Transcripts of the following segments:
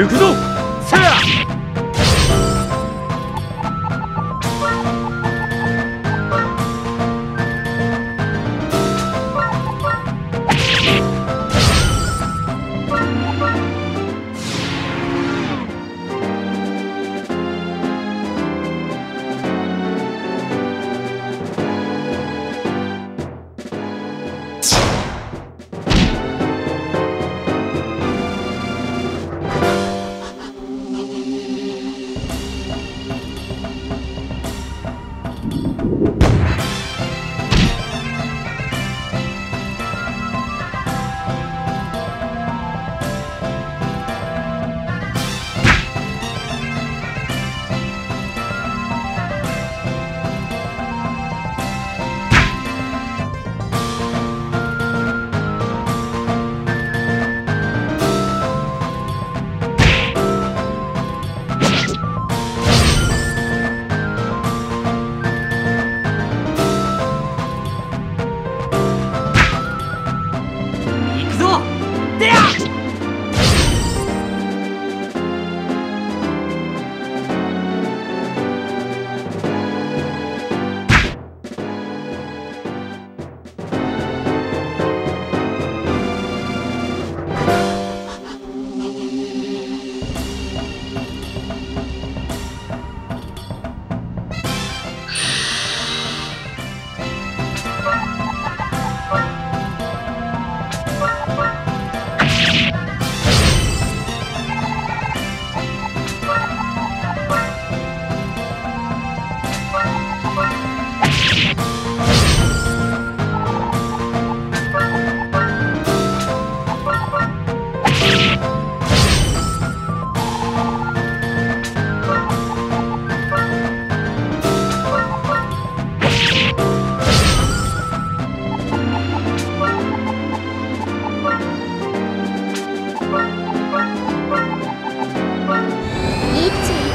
行くぞ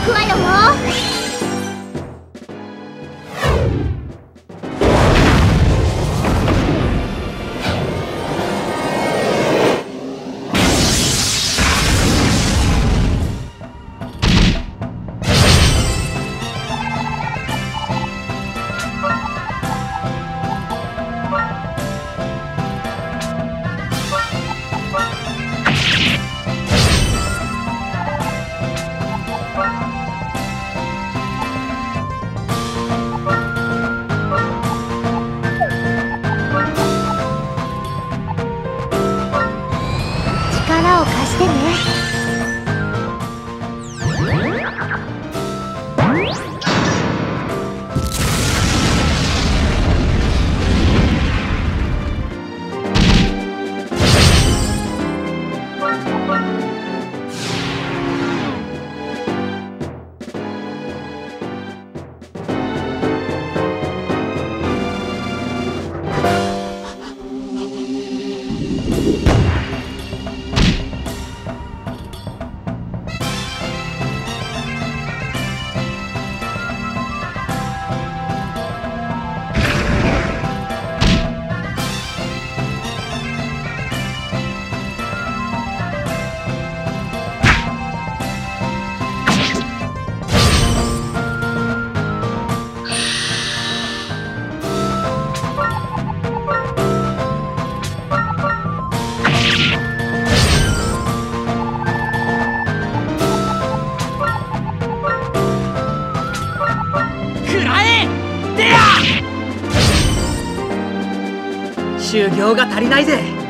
可以吗量が足りないぜ。